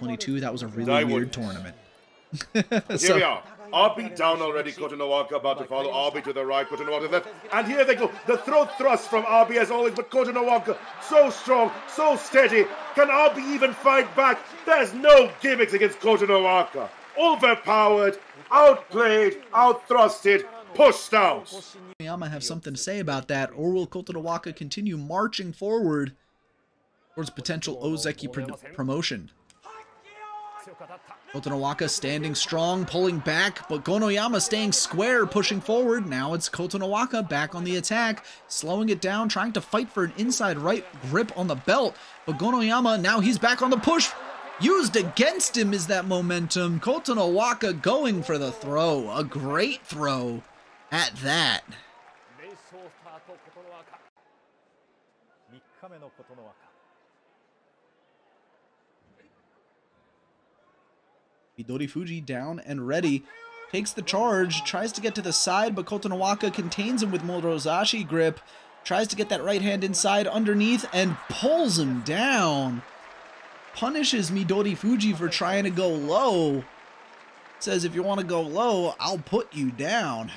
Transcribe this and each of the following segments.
22. That was a really I weird tournament. Here So- we are. RB down already. Kotonowaka about to follow. RB to the right. Kotonowaka to the left. And here they go. The throat thrust from RB as always. But Kotonowaka so strong, so steady. Can RB even fight back? There's no gimmicks against Kotonowaka. Overpowered, outplayed, outthrusted, pushed out. Yama have something to say about that, or will Kotonowaka continue marching forward towards potential Ozeki pro- promotion? Kotonowaka standing strong, pulling back, but Gonoyama staying square, pushing forward. Now it's Kotonowaka back on the attack, slowing it down, trying to fight for an inside right grip on the belt. But Gonoyama, now he's back on the push. Used against him is that momentum. Kotonowaka going for the throw. A great throw at that. Midorifuji down and ready. Takes the charge, tries to get to the side, but Kotonowaka contains him with Morozashi grip. Tries to get that right hand inside underneath and pulls him down. Punishes Midorifuji for trying to go low. Says, if you want to go low, I'll put you down.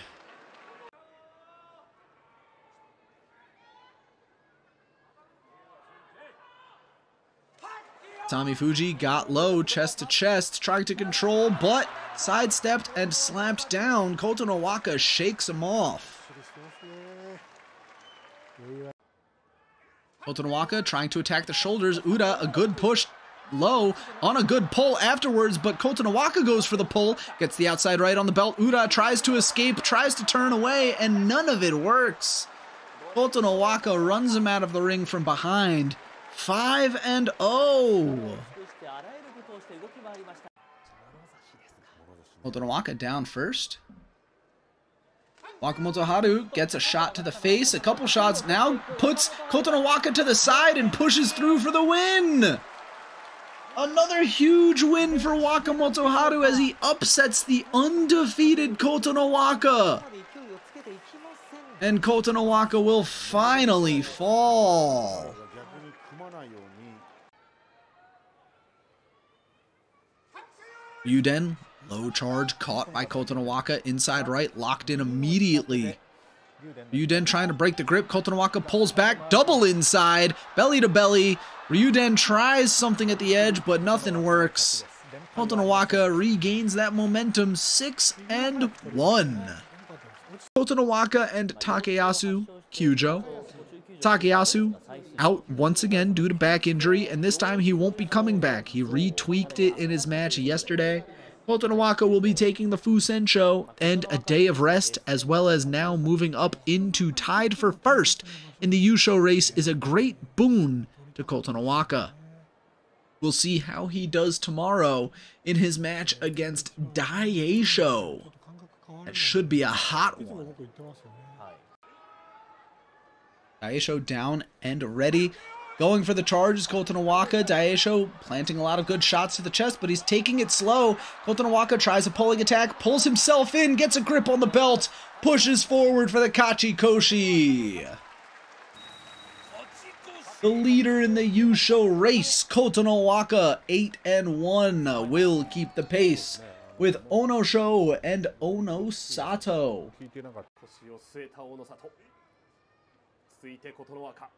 Tommy Fuji got low, chest to chest, trying to control, but sidestepped and slapped down. Kotonowaka shakes him off. Kotonowaka trying to attack the shoulders. Ura, a good push low on a good pull afterwards, but Kotonowaka goes for the pull, gets the outside right on the belt. Ura tries to escape, tries to turn away, and none of it works. Kotonowaka runs him out of the ring from behind. 5 and 0. Kotonowaka down first. Wakamotoharu gets a shot to the face, a couple shots now, puts Kotonowaka to the side and pushes through for the win! Another huge win for Wakamotoharu as he upsets the undefeated Kotonowaka! And Kotonowaka will finally fall! に Yuden, low charge, caught by Kotonowaka, inside right, locked in immediately. Ryuden trying to break the grip. Kotonowaka pulls back, double inside, belly to belly. Ryuden tries something at the edge, but nothing works. Kotonowaka regains that momentum, 6 and 1. Kotonowaka and Takayasu Kyujo. Takayasu out once again due to back injury, and this time he won't be coming back. He retweaked it in his match yesterday. Kotonowaka will be taking the Fusensho and a day of rest, as well as now moving up into tied for first in the Yusho race is a great boon to Kotonowaka. We'll see how he does tomorrow in his match against Daieisho. That should be a hot one. Daieisho down and ready. Going for the charge is Kotonowaka. Daieisho planting a lot of good shots to the chest, but he's taking it slow. Kotonowaka tries a pulling attack, pulls himself in, gets a grip on the belt, pushes forward for the Kachi Koshi. The leader in the Yusho race, Kotonowaka, 8 and 1, will keep the pace with Onosho and Onosato. ついて琴ノ若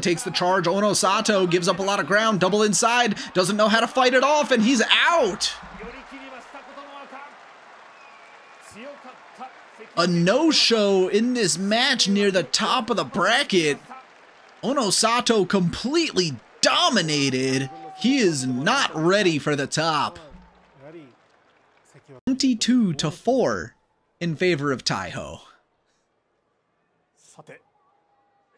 takes the charge. Onosato gives up a lot of ground. Double inside. Doesn't know how to fight it off, and he's out. A no-show in this match near the top of the bracket. Onosato completely dominated. He is not ready for the top. 22 to 4 in favor of Taiho.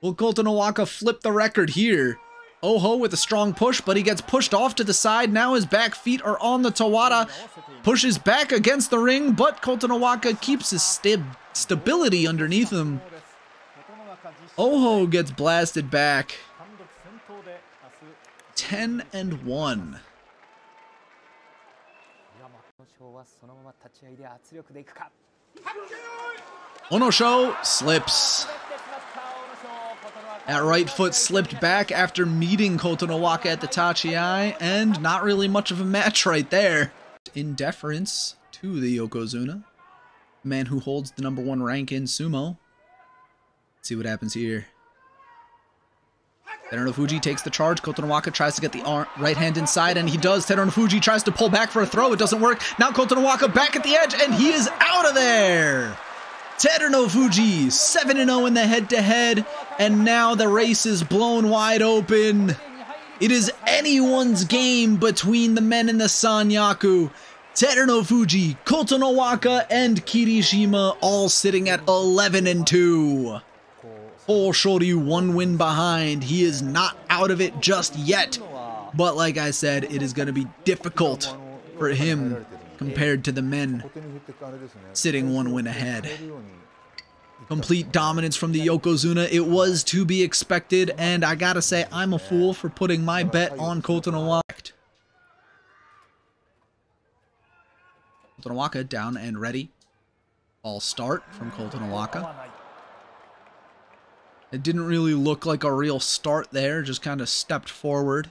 Will Kotonowaka flip the record here? Oho with a strong push, but he gets pushed off to the side. Now his back feet are on the tawara. Pushes back against the ring, but Kotonowaka keeps his st stability underneath him. Oho gets blasted back. 10 and 1. Onosho slips. That right foot slipped back after meeting Kotonowaka at the tachi-ai, and not really much of a match right there. In deference to the Yokozuna, man who holds the number one rank in sumo. Let's see what happens here. Terunofuji takes the charge. Kotonowaka tries to get the arm, right hand inside, and he does. Terunofuji tries to pull back for a throw. It doesn't work. Now Kotonowaka back at the edge, and he is out of there. Terunofuji, 7-0 in the head-to-head, and now the race is blown wide open. It is anyone's game between the men in the Sanyaku. Terunofuji, Kota Nowaka, and Kirishima all sitting at 11 and 2. Hoshoryu one win behind. He is not out of it just yet. But like I said, it is going to be difficult for him compared to the men sitting one win ahead. Complete dominance from the Yokozuna. It was to be expected, and I gotta say, I'm a fool for putting my bet on Kotonowaka. Kota Nowaka down and ready. All start from Kotonowaka. It didn't really look like a real start there, just kind of stepped forward.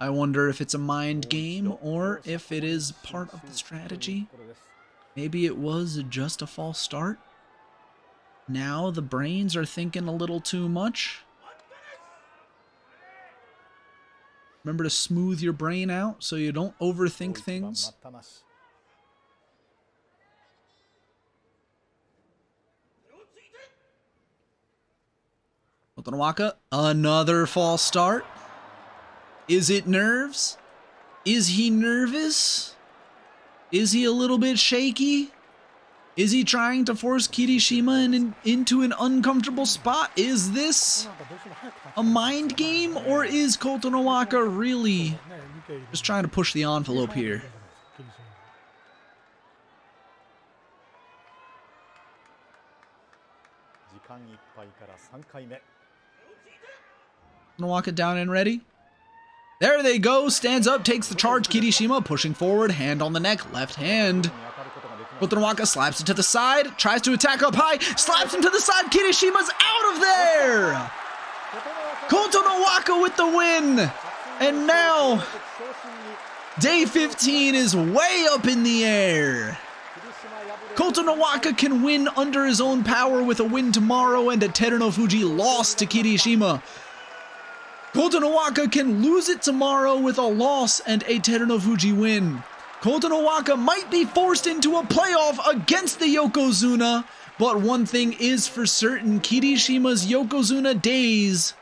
I wonder if it's a mind game or if it is part of the strategy. Maybe it was just a false start. Now the brains are thinking a little too much. Remember to smooth your brain out so you don't overthink things. Kotonowaka, another false start. Is it nerves? Is he nervous? Is he a little bit shaky? Is he trying to force Kirishima in, in, into an uncomfortable spot? Is this a mind game or is Kotonowaka really just trying to push the envelope here? Nowaka down and ready. There they go. Stands up, takes the charge. Kirishima pushing forward, hand on the neck, left hand. Kotonowaka slaps it to the side, tries to attack up high, slaps him to the side. Kirishima's out of there. Kotonowaka with the win. And now, day 15 is way up in the air. Kotonowaka can win under his own power with a win tomorrow and a Terunofuji loss to Kirishima. Kotonowaka can lose it tomorrow with a loss and a Terunofuji win. Kotonowaka might be forced into a playoff against the Yokozuna, but one thing is for certain, Kirishima's Yokozuna days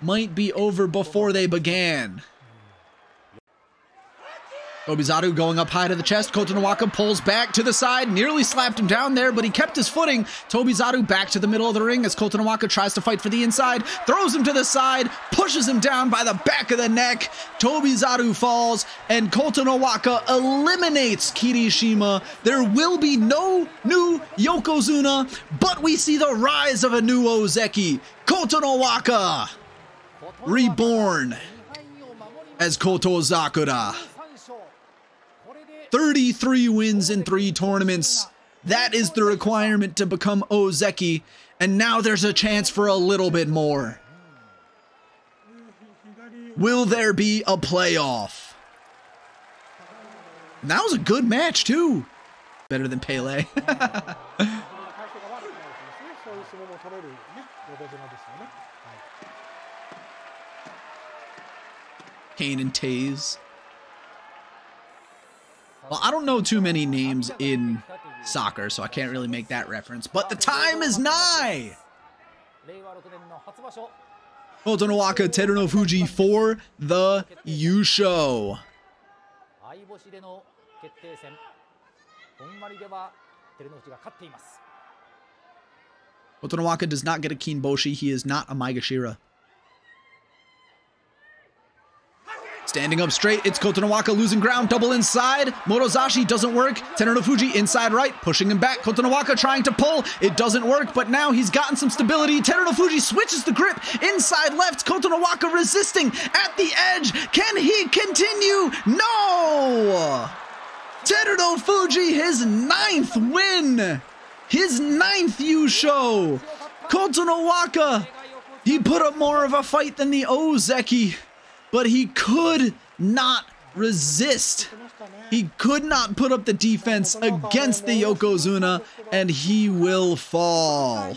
might be over before they began. Tobizaru going up high to the chest. Kotonowaka pulls back to the side, nearly slapped him down there, but he kept his footing. Tobizaru back to the middle of the ring as Kotonowaka tries to fight for the inside, throws him to the side, pushes him down by the back of the neck. Tobizaru falls, and Kotonowaka eliminates Kirishima. There will be no new Yokozuna, but we see the rise of a new Ozeki. Kotonowaka, reborn as Kotozakura. 33 wins in three tournaments. That is the requirement to become Ozeki, and now there's a chance for a little bit more. Will there be a playoff? And that was a good match, too. Better than Pele. Kane and Taze. Well, I don't know too many names in soccer, so I can't really make that reference, but the time is nigh! Kotonowaka Teru no Fuji for the Yusho. Kotonowaka does not get a Kinboshi. He is not a Maegashira. Standing up straight, it's Kotonowaka losing ground, double inside. Morozashi doesn't work. Fuji inside right, pushing him back. Kotonowaka trying to pull. It doesn't work, but now he's gotten some stability. Fuji switches the grip inside left. Kotonowaka resisting at the edge. Can he continue? No! Terunofuji, his ninth win! His ninth Yusho! Kotonowaka! He put up more of a fight than the Ozeki, but he could not resist. He could not put up the defense against the Yokozuna, and he will fall.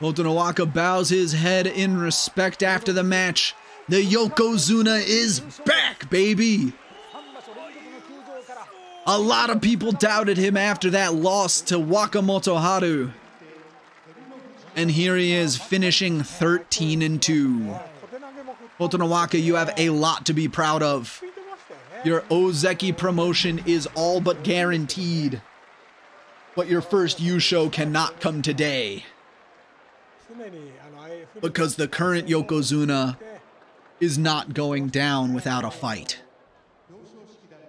Kotonowaka bows his head in respect after the match. The Yokozuna is back, baby! A lot of people doubted him after that loss to Wakamotoharu. And here he is finishing 13 and 2. Kotonowaka, you have a lot to be proud of. Your Ozeki promotion is all but guaranteed. But your first Yusho cannot come today. Because the current Yokozuna is not going down without a fight.